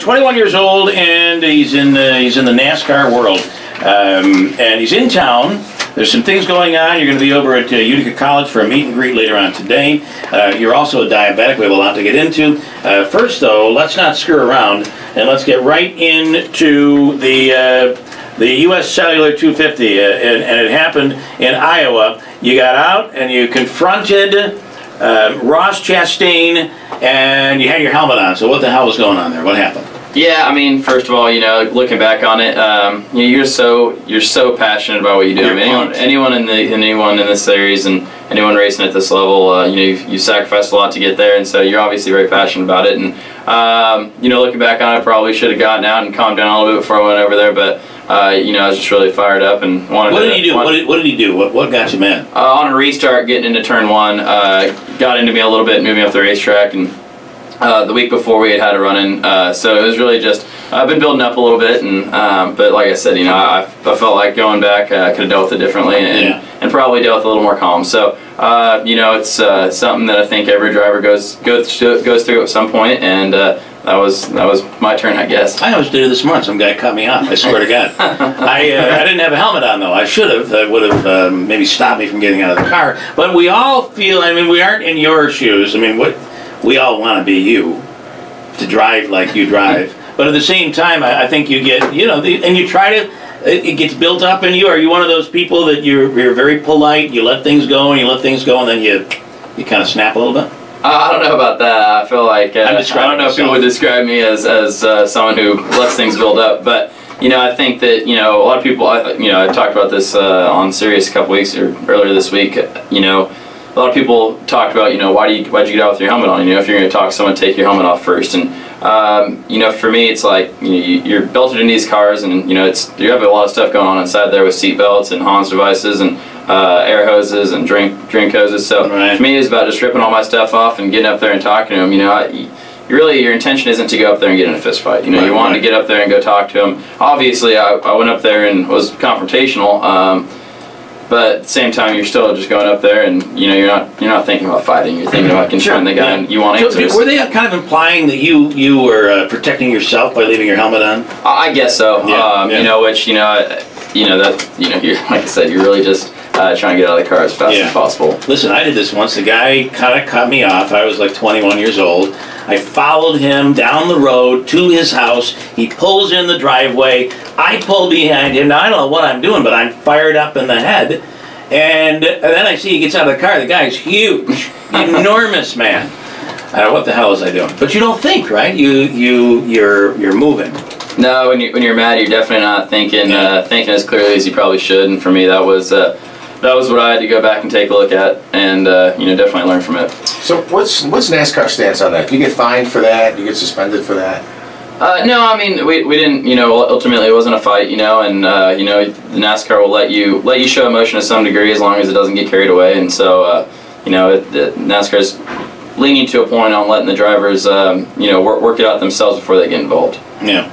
21 years old, and he's in the, he's in the NASCAR world. Um, and he's in town. There's some things going on. You're going to be over at uh, Utica College for a meet and greet later on today. Uh, you're also a diabetic. We have a lot to get into. Uh, first, though, let's not screw around and let's get right into the uh, the U.S. Cellular 250, uh, and, and it happened in Iowa. You got out and you confronted uh, Ross Chastain, and you had your helmet on. So what the hell was going on there? What happened? Yeah, I mean, first of all, you know, looking back on it, um, you know, you're so you're so passionate about what you do. I mean, anyone, anyone in the anyone in this series and anyone racing at this level, uh, you know, you've, you've sacrificed a lot to get there, and so you're obviously very passionate about it. And um, you know, looking back on it, probably should have gotten out and calmed down a little bit before I went over there, but. Uh, you know, I was just really fired up and wanted What to. did he do? wanted- What did, what did he do? What, what got you mad? uh, on a restart, getting into turn one, uh, got into me a little bit, moving up the racetrack, and uh, the week before we had had a run in, uh, so it was really just I've been building up a little bit, and um, but like I said, you know, I, I felt like going back, uh, I could have dealt with it differently, and, Yeah. and probably dealt with a little more calm. So uh, you know, it's uh, something that I think every driver goes goes through, goes through at some point, and uh, that was that was my turn, I guess. I almost did it this morning. Some guy cut me off. I swear to God. I uh, I didn't have a helmet on though. I should have. That would have um, maybe stopped me from getting out of the car. But we all feel. I mean, we aren't in your shoes. I mean, what we all want to be you, to drive like you drive. But at the same time, I, I think you get you know, the, and you try to. It, it gets built up in you. Are you one of those people that you're you're very polite? You let things go and you let things go, and then you you kind of snap a little bit. Uh, I don't know about that. I feel like uh, I don't know if people would describe me as as uh, someone who lets things build up, but you know, I think that you know a lot of people. I, you know, I talked about this uh, on Sirius a couple weeks or earlier this week. You know, a lot of people talked about you know why do you why'd you get out with your helmet on? You know, if you're going to talk to someone, take your helmet off first. And um, you know, for me, it's like you know you, you're belted in these cars, and you know it's you have a lot of stuff going on inside there with seat belts and Hans devices and uh, air hoses and drink drink hoses. So Right. for me, it's about just ripping all my stuff off and getting up there and talking to him. You know, I, you really your intention isn't to go up there and get in a fist fight. You know, Right, you want right. to get up there and go talk to him. Obviously, I, I went up there and was confrontational. Um, but at the same time, you're still just going up there, and you know you're not you're not thinking about fighting. You're thinking about confronting the guy, yeah. and you want So, answers. were they kind of implying that you you were uh, protecting yourself by leaving your helmet on? I I guess so. Yeah, um, yeah. You know, which you know, you know that you know, you're, like I said, you're really just uh, trying to get out of the car as fast Yeah. as possible. Listen, I did this once. The guy kind of cut me off. I was like 21 years old. I followed him down the road to his house. He pulls in the driveway. I pull behind him. Now, I don't know what I'm doing, but I'm fired up in the head. And, and then I see he gets out of the car. The guy's huge, enormous man. I don't know what the hell was I doing? But you don't think, right? You you you're you're moving. No, when you when you're mad, you're definitely not thinking uh, thinking as clearly as you probably should. And for me, that was uh, that was what I had to go back and take a look at, and uh, you know, definitely learn from it. So what's what's NASCAR stance on that? Do you get fined for that? Do you get suspended for that? Uh, no, I mean we, we didn't you know ultimately it wasn't a fight you know and uh, you know the NASCAR will let you let you show emotion to some degree as long as it doesn't get carried away and so uh, you know it, it, NASCAR's leaning to a point on letting the drivers um, you know work, work it out themselves before they get involved. Yeah.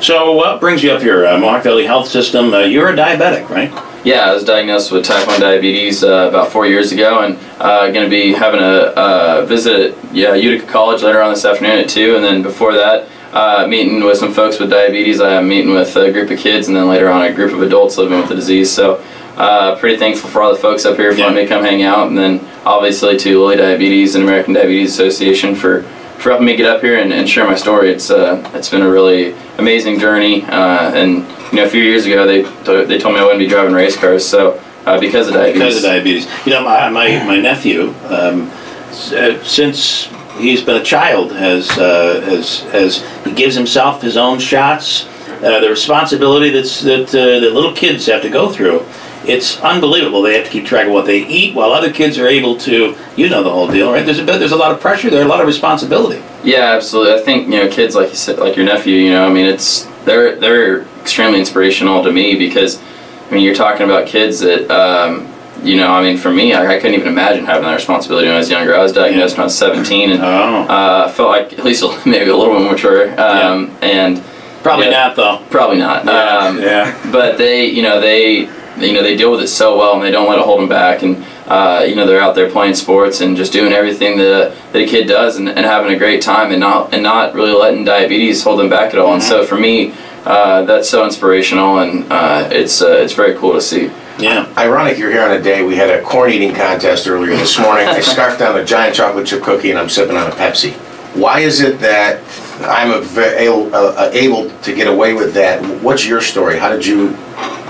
So what brings you up here? Uh, Mohawk Valley Health System. Uh, you're a diabetic, right? Yeah, I was diagnosed with type 1 diabetes uh, about four years ago, and uh, going to be having a uh, visit at yeah, Utica College later on this afternoon at 2, and then before that, uh, meeting with some folks with diabetes. I'm meeting with a group of kids, and then later on, a group of adults living with the disease. So, uh, pretty thankful for all the folks up here for Yeah. letting me come hang out, and then obviously to Lilly Diabetes and American Diabetes Association for, for helping me get up here and, and share my story. It's uh, it's been a really amazing journey, uh, and you know, a few years ago they they told me I wouldn't be driving race cars, so uh, because of diabetes. Because of diabetes. You know, my, my, my nephew, um, uh, since he's been a child, has, uh, has, has, he gives himself his own shots. Uh, the responsibility that's, that, that little kids have to go through, it's unbelievable. They have to keep track of what they eat while other kids are able to, you know the whole deal, right? There's a bit, there's a lot of pressure there, a lot of responsibility. Yeah, absolutely. I think you know kids like you said, like your nephew. You know, I mean, it's they're they're extremely inspirational to me because I mean, you're talking about kids that um, you know. I mean, for me, I, I couldn't even imagine having that responsibility when I was younger. I was diagnosed when I was 17, and Oh. uh, felt like at least a- maybe a little bit more mature. Um, And Probably yeah. not, though. probably not. Um, yeah. but they you know they you know they deal with it so well and they don't let it hold them back and uh, you know they're out there playing sports and just doing everything that, that a kid does and, and having a great time and not and not really letting diabetes hold them back at all. And so for me, uh, that's so inspirational and uh, it's uh, it's very cool to see. Yeah. Ironic you're here on a day, we had a corn eating contest earlier this morning. I scarfed down a giant chocolate chip cookie and I'm sipping on a Pepsi. Why is it that I'm a ve- able, able to get away with that? What's your story? How did you,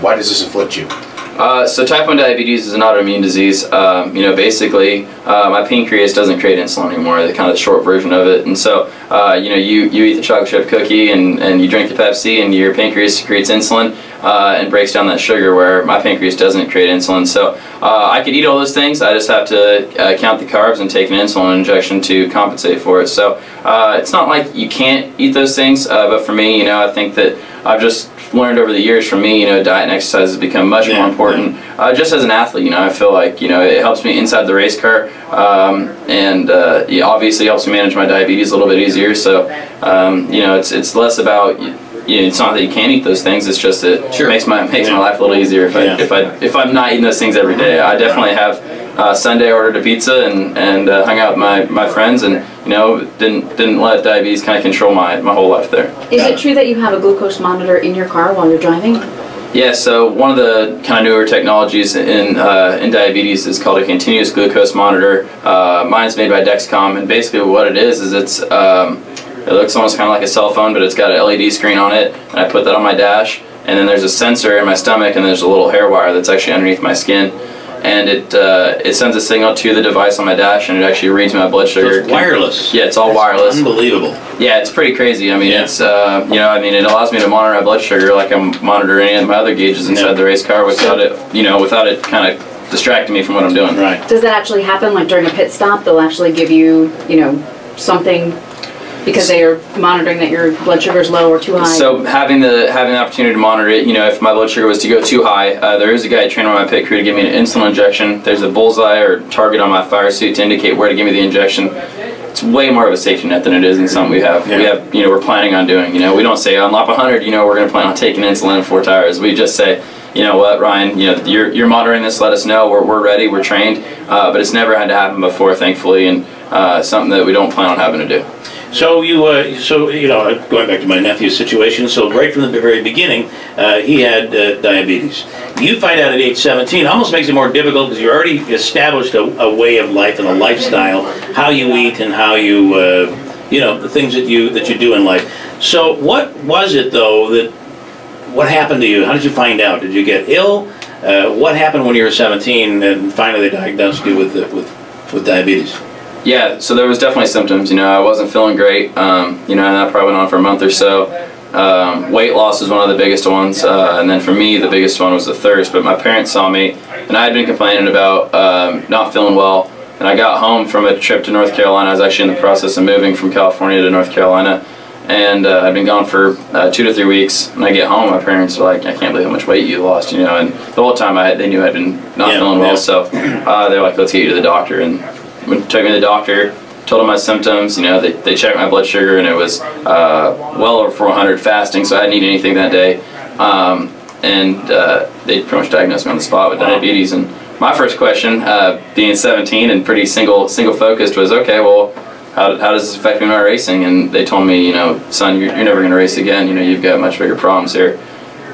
why does this afflict you? Uh, so type 1 diabetes is an autoimmune disease. Um, you know, basically, uh, my pancreas doesn't create insulin anymore. The kind of short version of it. And so, uh, you know, you, you eat the chocolate chip cookie and, and you drink the Pepsi, and your pancreas secretes insulin uh, and breaks down that sugar. Where my pancreas doesn't create insulin. So uh, I could eat all those things. I just have to uh, count the carbs and take an insulin injection to compensate for it. So it's not like you can't eat those things. But for me, you know, I think that I've just learned over the years from me, you know, diet and exercise has become much Yeah, more important. Uh, just as an athlete, you know, I feel like you know it helps me inside the race car, um, and uh, it obviously helps me manage my diabetes a little bit easier. So, um, you know, it's it's less about. You know, it's not that you can't eat those things. It's just it Sure. makes my makes Yeah. my life a little easier if I Yeah. if I if I'm not eating those things every day. I definitely have. Uh, Sunday ordered a pizza and and uh, hung out with my, my friends and you know didn't didn't let diabetes kind of control my, my whole life there. Is it true that you have a glucose monitor in your car while you're driving? Yeah, so one of the kind of newer technologies in uh, in diabetes is called a continuous glucose monitor. Uh, mine's made by Dexcom, and basically what it is is it's um, it looks almost kind of like a cell phone, but it's got an LED screen on it, and I put that on my dash, and then there's a sensor in my stomach, and there's a little hair wire that's actually underneath my skin, and it uh, it sends a signal to the device on my dash, and it actually reads my blood So sugar. it's wireless. Yeah, it's all wireless. Unbelievable. Yeah, it's pretty crazy. I mean, Yeah. it's uh, you know, I mean, it allows me to monitor my blood sugar like I'm monitoring any of my other gauges inside Yeah. the race car without it, you know, without it kind of distracting me from what I'm doing. Right. Does that actually happen? Like during a pit stop, they'll actually give you, you know, something because they are monitoring that your blood sugar is low or too high. So having the having the opportunity to monitor it, you know, if my blood sugar was to go too high, uh, there is a guy trained on my pit crew to give me an insulin injection. There's a bullseye or target on my fire suit to indicate where to give me the injection. It's way more of a safety net than it is in something we have. We have, you know, we're planning on doing. You know, we don't say on lap 100, you know, we're going to plan on taking insulin in four tires. We just say, you know what, Ryan, you know, you're, you're monitoring this. Let us know. We're, we're ready. We're trained. Uh, but it's never had to happen before, thankfully, and uh, something that we don't plan on having to do. So you, uh, so you know, going back to my nephew's situation. So right from the very beginning, uh, he had uh, diabetes. You find out at age 17, almost makes it more difficult because you already established a, a way of life and a lifestyle, how you eat and how you, uh, you know, the things that you that you do in life. So what was it though that? What happened to you? How did you find out? Did you get ill? Uh, what happened when you were 17 and finally they diagnosed you with with with diabetes? Yeah, so there was definitely symptoms. You know, I wasn't feeling great. Um, you know, and that probably went on for a month or so. Um, weight loss was one of the biggest ones, uh, and then for me, the biggest one was the thirst. But my parents saw me, and I had been complaining about um, not feeling well. And I got home from a trip to North Carolina. I was actually in the process of moving from California to North Carolina, and uh, I'd been gone for uh, two to three weeks. When I get home, my parents are like, "I can't believe how much weight you lost," you know. And the whole time, I they knew I'd been not Yeah, feeling well, yeah. so uh, they're like, "Let's get you to the doctor." And took me to the doctor, told them my symptoms. You know, they, they checked my blood sugar and it was uh, well over 400 fasting, so I didn't eat anything that day. Um, and uh, they pretty much diagnosed me on the spot with diabetes. And my first question, uh, being 17 and pretty single single focused, was okay. Well, how, how does this affect me in my racing? And they told me, you know, son, you're, you're never going to race again. You know, you've got much bigger problems here.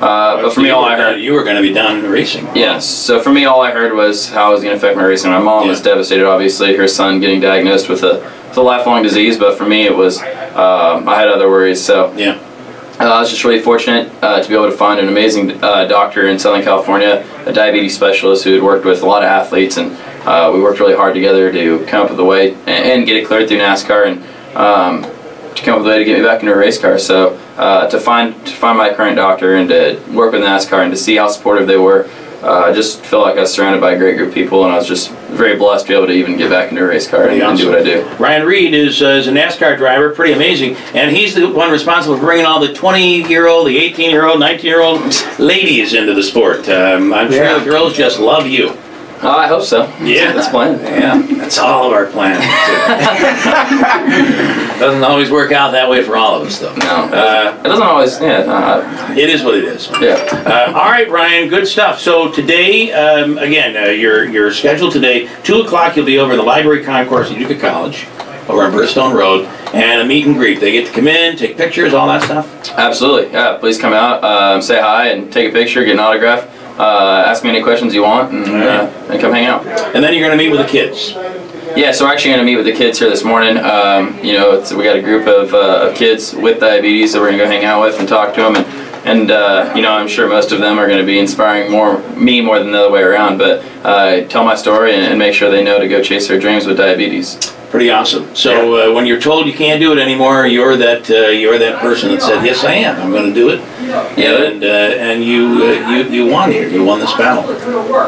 Uh, but for me, all I heard. you were going to be done racing. Yes. So for me, all I heard was how it was going to affect my racing. My mom was devastated, obviously, her son getting diagnosed with a, with a lifelong disease. But for me, it was um, I had other worries. So Yeah. uh, I was just really fortunate uh, to be able to find an amazing uh, doctor in Southern California, a diabetes specialist who had worked with a lot of athletes, and uh, we worked really hard together to come up with a way and, and get it cleared through NASCAR and um, to come up with a way to get me back into a race car. So uh, to find to find my current doctor and to work with NASCAR and to see how supportive they were, uh, I just feel like I was surrounded by a great group of people, and I was just very blessed to be able to even get back into a race car and, Pretty and do what I do. Ryan Reed is, uh, is a NASCAR driver, pretty amazing, and he's the one responsible for bringing all the 20-year-old, the 18-year-old, 19-year-old ladies into the sport. Um, I'm sure the girls just love you. Oh, I hope so. Yeah. That's planned. Yeah, that's all of our plans. Doesn't always work out that way for all of us, though. No, Uh, it doesn't always. Yeah, uh, it is what it is. yeah. Uh, all right, Ryan, good stuff. So today, um, again, uh, your your schedule today, two o'clock. You'll be over in the library concourse at Utica College, over on Burrstone Road, and a meet and greet. They get to come in, take pictures, all that stuff. Absolutely. Yeah. Please come out, um, say hi, and take a picture, get an autograph. Uh, ask me any questions you want, and, uh, and come hang out. And then you're going to meet with the kids. Yeah, so we're actually going to meet with the kids here this morning. Um, you know, it's, we got a group of, uh, of kids with diabetes that we're going to go hang out with and talk to them. And, and uh, you know, I'm sure most of them are going to be inspiring more me more than the other way around. But uh, tell my story and, and make sure they know to go chase their dreams with diabetes. Pretty awesome. So uh, when you're told you can't do it anymore, you're that uh, you're that person that said, "Yes, I am. I'm going to do it." Yeah. And uh, and you uh, you you won here. You won this battle.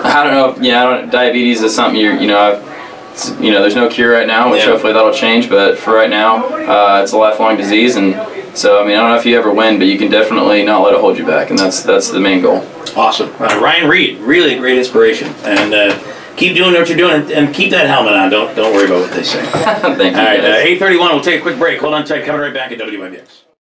I don't know if you know, I don't, diabetes is something you're, you know, I've, you know, there's no cure right now, which Yeah. hopefully that'll change. But for right now, uh, it's a lifelong disease, and so I mean, I don't know if you ever win, but you can definitely not let it hold you back, and that's that's the main goal. Awesome. Uh, Ryan Reed, really a great inspiration. And uh, keep doing what you're doing, and, and keep that helmet on. Don't don't worry about what they say. All Thank you. right, uh, 8:31. We'll take a quick break. Hold on tight. Coming right back at WIBX.